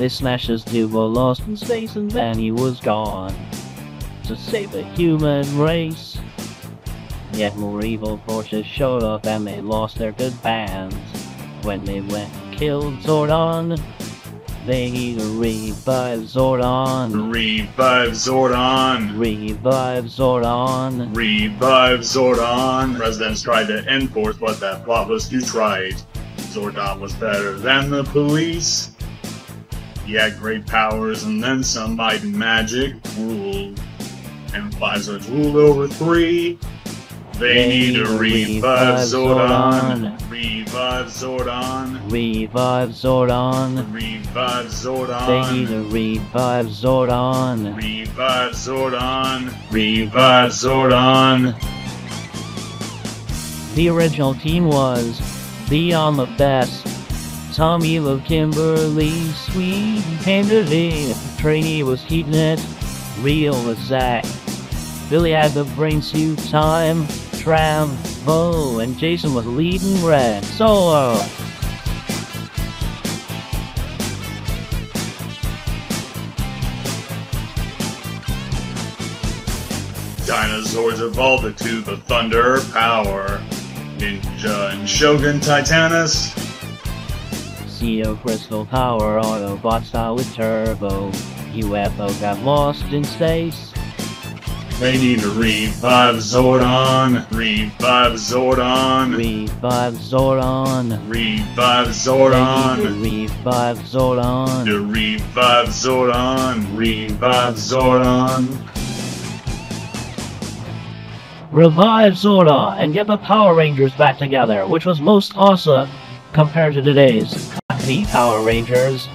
They smashed his duo lost in space and then he was gone. To save the human race. Yet more evil forces showed up and they lost their good bands. When they went and killed Zordon, they need to revive Zordon. Revive Zordon! Revive Zordon. Revive Zordon! Presidents tried to enforce, but that plot was too trite. Zordon was better than the police. He had great powers and then some and magic ruled. And five Zords ruled over three. They, need to revive Zordon. Revive Zordon. Revive Zordon. Revive Zordon. They need to revive Zordon. Revive Zordon. Revive Zordon. The original team was Beyond the Best, Tommy loved Kimberly, Sweet Handedly, Trini was keeping it real with Zack. Billy had the brain suit time, Trav, Bo, and Jason was leading red solo. Uh, Dinosaurs evolved into the Thunder Power. Ninja and Shogun Titanus. Zeo Crystal Power, Autobot style with Turbo. UFO got lost in space. They need to revive Zordon. Revive Zordon. Revive Zordon. Revive Zordon. Revive Zordon. To revive Zordon. Revive Zordon. Revive Zordon and get the Power Rangers back together, which was most awesome compared to today's Power Rangers.